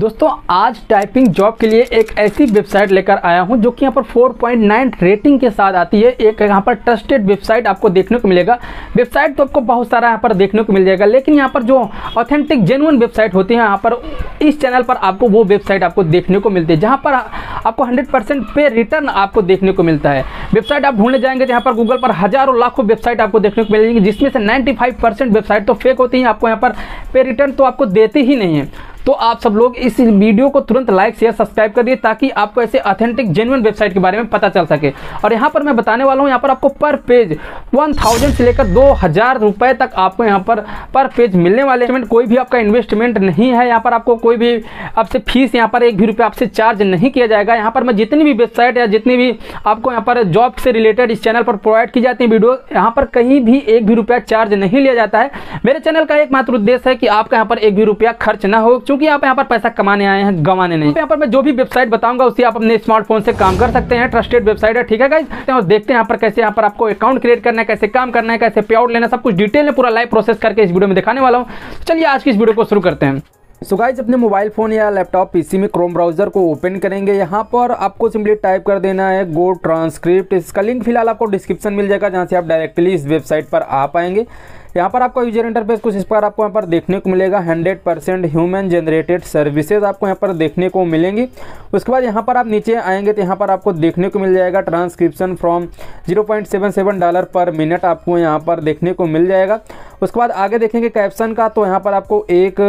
दोस्तों, आज typing job के लिए एक ऐसी वेबसाइट लेकर आया हूँ जो कि यहाँ पर 4.9 रेटिंग के साथ आती है। एक यहाँ पर ट्रस्टेड वेबसाइट आपको देखने को मिलेगा। वेबसाइट तो आपको बहुत सारा यहाँ पर देखने को मिल जाएगा, लेकिन यहाँ पर जो ऑथेंटिक जेनुअन वेबसाइट होती है, यहाँ पर इस चैनल पर आपको वो वेबसाइट आपको देखने को मिलती है, जहाँ पर आपको हंड्रेड पे रिटर्न आपको देखने को मिलता है। वेबसाइट आप ढूँढने जाएँगे तो यहाँ पर गूगल पर हज़ारों लाखों वेबसाइट आपको देखने को मिलेंगी, जिसमें से नाइन्टी वेबसाइट तो फेक होती है, आपको यहाँ पर पे रिटर्न तो आपको देती ही नहीं है। तो आप सब लोग इस वीडियो को तुरंत लाइक शेयर सब्सक्राइब कर दिए ताकि आपको ऐसे ऑथेंटिक जेनुअन वेबसाइट के बारे में पता चल सके। और यहाँ पर मैं बताने वाला हूँ, यहाँ पर आपको पर पेज 1000 से लेकर दो हज़ार रुपए तक आपको यहाँ पर पर पेज मिलने वाले कोई भी आपका इन्वेस्टमेंट नहीं है, यहाँ पर आपको कोई भी आपसे फ़ीस यहाँ पर एक भी रुपया आपसे चार्ज नहीं किया जाएगा। यहाँ पर मैं जितनी भी वेबसाइट या जितनी भी आपको यहाँ पर जॉब से रिलेटेड इस चैनल पर प्रोवाइड की जाती है वीडियो यहाँ पर कहीं भी एक भी रुपया चार्ज नहीं लिया जाता है। मेरे चैनल का एकमात्र उद्देश्य है कि आपका यहाँ पर एक भी रुपया खर्च ना हो। क्योंकि आप यहाँ पर पैसा कमाने आए हैं, गंवाने नहीं। यहाँ पर मैं जो भी वेबसाइट बताऊँगा, उसी आप अपने स्मार्टफ़ोन से काम कर सकते हैं। ट्रस्टेड वेबसाइट है, ठीक है गाइज़ और देखते हैं यहाँ पर कैसे यहाँ पर आपको अकाउंट क्रिएट करना है, कैसे काम करना है, कैसे पे आउट लेना सब कुछ डिटेल में पूरा लाइव प्रोसेस करके इस वीडियो में दिखाने वाला हूँ। चलिए आज की इस वीडियो को शुरू करते हैं। सो गाइज़ अपने मोबाइल फ़ोन या लैपटॉप पीसी में क्रोम ब्राउज़र को ओपन करेंगे। यहाँ पर आपको सिंपली टाइप कर देना है गो ट्रांसक्रिप्ट इसका लिंक फ़िलहाल आपको डिस्क्रिप्शन मिल जाएगा, जहाँ से आप डायरेक्टली इस वेबसाइट पर आ पाएँगे। यहाँ पर आपका यूज़र इंटरफेस कुछ इस पर आपको यहाँ पर देखने को मिलेगा hundred percent human generated services आपको यहाँ पर देखने को मिलेंगी। उसके बाद यहाँ पर आप नीचे आएँगे तो यहाँ पर आपको देखने को मिल जाएगा transcription from 0.77 dollar per minute आपको यहाँ पर देखने को मिल जाएगा। उसके बाद आगे देखेंगे कैप्शन का तो यहाँ पर आपको एक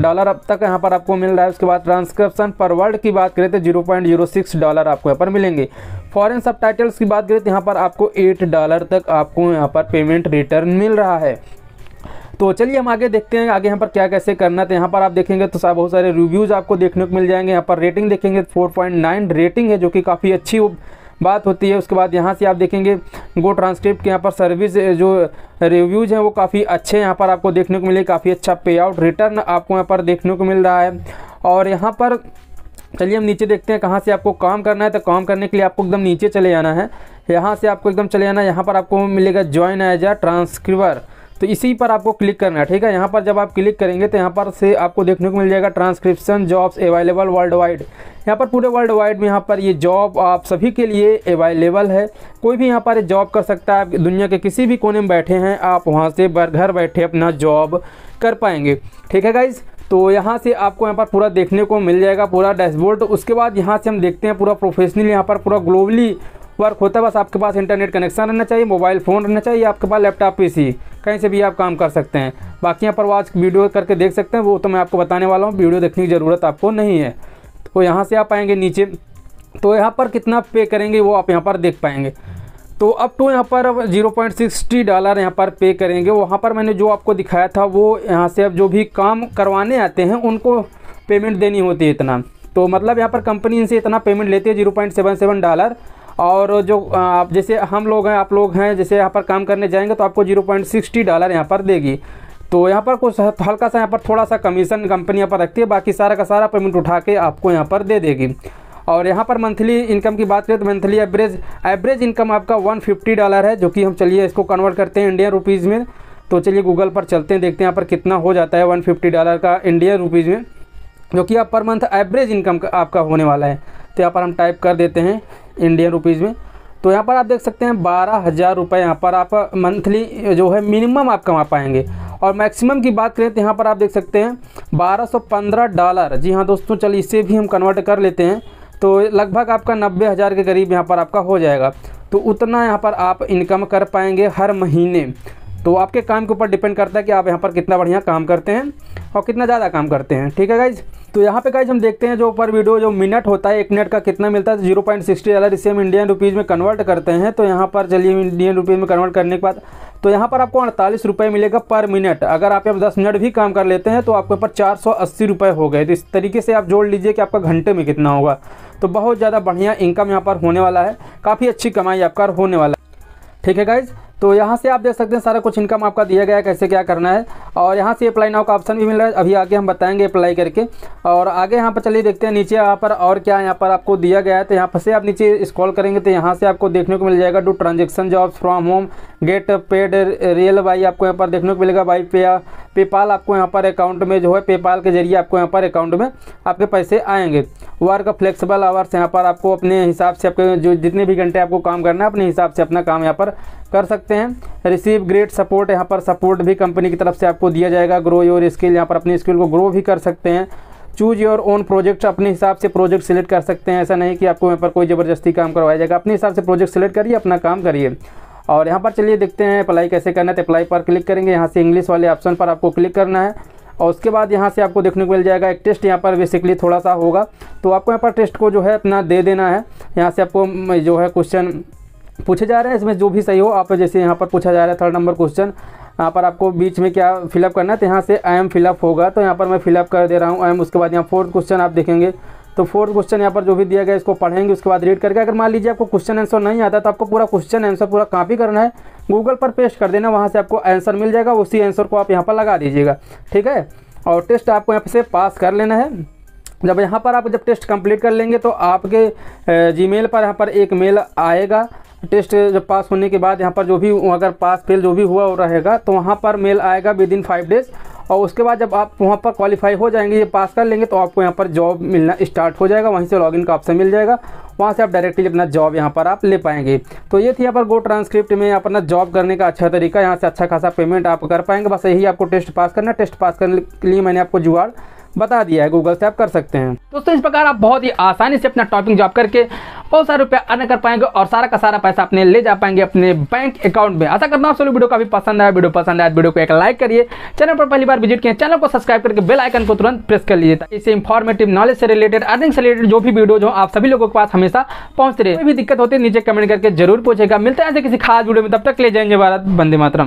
डॉलर अब तक यहाँ पर आपको मिल रहा है। उसके बाद ट्रांसक्रिप्शन पर वर्ड की बात करें तो zero point zero six dollar आपको यहाँ पर मिलेंगे। फॉरेन सब की बात करें तो यहाँ पर आपको एट डॉलर तक आपको यहाँ पर पेमेंट रिटर्न मिल रहा है। तो चलिए हम आगे देखते हैं, आगे यहाँ पर क्या कैसे करना है। तो यहाँ पर आप देखेंगे तो बहुत सारे रिव्यूज़ आपको देखने को मिल जाएँगे। यहाँ पर रेटिंग देखेंगे 4.9 रेटिंग है, जो कि काफ़ी अच्छी बात होती है, उसके बाद यहाँ से आप देखेंगे गो ट्रांसक्रिप्ट के यहाँ पर सर्विस जो रिव्यूज़ हैं, वो काफ़ी अच्छे यहाँ पर आपको देखने को मिले, काफ़ी अच्छा पे आउट रिटर्न आपको यहाँ पर देखने को मिल रहा है। और यहाँ पर, चलिए हम नीचे देखते हैं, कहाँ से आपको काम करना है। तो काम करने के लिए आपको एकदम नीचे चले जाना है। यहाँ से आपको एकदम चले जाना है। यहाँ पर आपको मिलेगा ज्वाइन एज आ ट्रांसक्रिवर तो इसी पर आपको क्लिक करना है, ठीक है? यहाँ पर जब आप क्लिक करेंगे तो यहाँ पर से आपको देखने को मिल जाएगा transcription jobs available world wide यहाँ पर पूरे वर्ल्ड वाइड में यहाँ पर ये जॉब आप सभी के लिए अवेलेबल है। कोई भी यहाँ पर जॉब कर सकता है, आप दुनिया के किसी भी कोने में बैठे हैं, आप वहाँ से घर बैठे अपना जॉब कर पाएँगे। ठीक है गाइज़ तो यहाँ से आपको यहाँ पर पूरा देखने को मिल जाएगा, पूरा डैशबोर्ड तो उसके बाद यहाँ से हम देखते हैं पूरा प्रोफेशनल यहाँ पर पूरा ग्लोबली वर्क होता है, बस आपके पास इंटरनेट कनेक्शन रहना चाहिए, मोबाइल फ़ोन रहना चाहिए आपके पास लैपटॉप पीसी कहीं से भी आप काम कर सकते हैं। बाकी यहाँ पर वो आज वीडियो करके देख सकते हैं, वो तो मैं आपको बताने वाला हूँ, वीडियो देखने की ज़रूरत आपको नहीं है। तो यहाँ से आप आएँगे नीचे तो यहाँ पर कितना पे करेंगे वो आप यहाँ पर देख पाएँगे। तो अप टू यहाँ पर ज़ीरो पॉइंट सिक्सटी डॉलर यहाँ पर पे करेंगे। वहाँ पर मैंने जो आपको दिखाया था, वो यहाँ से अब जो भी काम करवाने आते हैं, उनको पेमेंट देनी होती है इतना। तो मतलब यहाँ पर कंपनी इनसे इतना पेमेंट लेती है zero point seven seven dollar और जो आप जैसे हम लोग हैं, आप लोग हैं, जैसे यहाँ पर काम करने जाएँगे तो आपको ज़ीरो पॉइंट सिक्सटी डॉलर यहाँ पर देगी। तो यहाँ पर कुछ हल्का सा यहाँ पर थोड़ा सा कमीशन कंपनी यहाँ पर रखती है, बाकी सारा का सारा पेमेंट उठा के आपको यहाँ पर दे देगी। और यहाँ पर मंथली इनकम की बात करें तो मंथली एवरेज एवरेज इनकम आपका 150 डॉलर है, जो कि हम चलिए इसको कन्वर्ट करते हैं इंडियन रुपीज़ में। तो चलिए गूगल पर चलते हैं, देखते हैं यहाँ पर कितना हो जाता है 150 डॉलर का इंडियन रुपीज़ में, जो कि आप पर मंथ एवरेज इनकम आपका होने वाला है। तो यहाँ पर हम टाइप कर देते हैं। इंडियन रुपीज़ में। तो यहाँ पर आप देख सकते हैं बारह हज़ार रुपये यहाँ पर आप मंथली जो है मिनिमम आप कमा पाएँगे। और मैक्सिमम की बात करें तो यहाँ पर आप देख सकते हैं बारह सौ पंद्रह डॉलर जी हाँ दोस्तों, चलिए इसे भी हम कन्वर्ट कर लेते हैं। तो लगभग आपका नब्बे हज़ार के करीब यहाँ पर आपका हो जाएगा। तो उतना यहाँ पर आप इनकम कर पाएँगे हर महीने। तो आपके काम के ऊपर डिपेंड करता है कि आप यहाँ पर कितना बढ़िया काम करते हैं और कितना ज़्यादा काम करते हैं। ठीक है गाइज़ तो यहाँ पे गाइज़ हम देखते हैं जो पर वीडियो जो मिनट होता है, एक मिनट का कितना मिलता है? ज़ीरो पॉइंट सिक्सटी डॉलर इसे हम इंडियन रुपीज़ में कन्वर्ट करते हैं। तो यहाँ पर चलिए इंडियन रुपीज़ में कन्वर्ट करने के बाद तो यहाँ पर आपको अड़तालीस रुपये मिलेगा पर मिनट अगर आप यहाँ दस मिनट भी काम कर लेते हैं तो आपके ऊपर चार सौ अस्सी रुपये हो गए। तो इस तरीके से आप जोड़ लीजिए कि आपका घंटे में कितना होगा। तो बहुत ज़्यादा बढ़िया इनकम यहाँ पर होने वाला है। काफ़ी अच्छी कमाई आपका होने वाला है। ठीक है गाइज़ तो यहाँ से आप देख सकते हैं सारा कुछ इनकम आपका दिया गया है, कैसे क्या करना है। और यहाँ से अप्लाई नाउ का ऑप्शन भी मिल रहा है, अभी आगे हम बताएँगे अप्लाई करके। और आगे यहाँ पर चलिए देखते हैं, नीचे यहाँ पर और क्या यहाँ पर आपको दिया गया है तो यहाँ पर से आप नीचे स्क्रॉल करेंगे तो यहाँ से आपको देखने को मिल जाएगा do transaction jobs from home get paid real by आपको यहाँ पर देखने को मिलेगा बाई पे पेपाल आपको यहाँ पर अकाउंट में जो है, पेपाल के ज़रिए आपको यहाँ पर अकाउंट में आपके पैसे आएँगे। वर्क फ्लेक्सिबल आवर्स यहाँ पर आपको अपने हिसाब से आपके जो जितने भी घंटे आपको काम करना है, अपने हिसाब से अपना काम यहाँ पर कर सकते हैं। रिसीव ग्रेट सपोर्ट यहाँ पर सपोर्ट भी कंपनी की तरफ़ से आपको दिया जाएगा। ग्रो योर स्किल यहाँ पर अपनी स्किल को ग्रो भी कर सकते हैं। चूज़ योर ओन प्रोजेक्ट अपने हिसाब से प्रोजेक्ट सिलेक्ट कर सकते हैं। ऐसा नहीं कि आपको यहाँ पर कोई ज़बरदस्ती काम करवाया जाएगा। अपने हिसाब से प्रोजेक्ट सिलेक्ट करिए, अपना काम करिए। और यहाँ पर चलिए देखते हैं अप्लाई कैसे करना है तो अप्लाई पर क्लिक करेंगे। यहाँ से इंग्लिश वाले ऑप्शन पर आपको क्लिक करना है। और उसके बाद यहाँ से आपको देखने को मिल जाएगा, एक टेस्ट यहाँ पर बेसिकली थोड़ा सा होगा। तो आपको यहाँ पर टेस्ट को जो है अपना दे देना है। यहाँ से आपको जो है क्वेश्चन पूछे जा रहे हैं। इसमें जो भी सही हो, आप जैसे यहाँ पर पूछा जा रहा है थर्ड नंबर क्वेश्चन यहाँ पर आपको बीच में क्या फिलअप करना है तो यहाँ से आई एम फिलअप होगा। तो यहाँ पर मैं फिलअप कर दे रहा हूँ। आई एम उसके बाद यहाँ फोर्थ क्वेश्चन आप देखेंगे। तो फोर्थ क्वेश्चन यहाँ पर जो भी दिया गया, इसको पढ़ेंगे, उसके बाद रीड करके। अगर मान लीजिए आपको क्वेश्चन आंसर नहीं आता तो आपको पूरा क्वेश्चन आंसर पूरा कॉपी करना है। गूगल पर पेस्ट कर देना, वहाँ से आपको आंसर मिल जाएगा। उसी आंसर को आप यहाँ पर लगा दीजिएगा। ठीक है? और टेस्ट आपको यहाँ से पास कर लेना है। जब यहाँ पर आप जब टेस्ट कंप्लीट कर लेंगे तो आपके जीमेल पर यहाँ पर एक मेल आएगा। टेस्ट जब पास होने के बाद यहाँ पर जो भी, अगर पास फेल जो भी हुआ हो रहेगा तो वहाँ पर मेल आएगा विद इन फाइव डेज़ और उसके बाद जब आप वहाँ पर क्वालिफाई हो जाएँगे, ये पास कर लेंगे तो आपको यहाँ पर जॉब मिलना स्टार्ट हो जाएगा। वहीं से लॉगिन का ऑप्शन मिल जाएगा। वहाँ से आप डायरेक्टली अपना जॉब यहाँ पर आप ले पाएँगे। तो ये थी यहाँ पर गो ट्रांसक्रिप्ट में यहाँ पर ना जॉब करने का अच्छा तरीका। यहाँ से अच्छा खासा पेमेंट आप कर पाएँगे। बस यही आपको टेस्ट पास करना टेस्ट पास करने के लिए मैंने आपको जुगाड़ बता दिया है। गूगल से आप कर सकते हैं। दोस्तों, इस प्रकार आप बहुत ही आसानी से अपना टॉपिंग जॉब करके बहुत सारे रुपया अर्न कर पाएँगे और सारा का सारा पैसा अपने ले जा पाएँगे अपने बैंक अकाउंट में। आशा करता हूँ आप वीडियो काफ़ी पसंद आया। वीडियो पसंद आया वीडियो को एक लाइक करिए। चैनल पर पहली बार विज़िट किए चैनल को सब्सक्राइब करके बेल आइकन को तुरंत प्रेस कर लीजिए इसे इंफॉर्मेटिव नॉलेज से रिलेटेड अर्निंग से रिलेटेड जो भी वीडियो जो आप सभी लोगों के पास हमेशा पहुँचते रहे कोई भी दिक्कत होती है, नीचे कमेंट करके ज़रूर पूछेगा। मिलते हैं ऐसे किसी खास वीडियो में। तब तक ले जाएँगे भारत बंदे मातरम।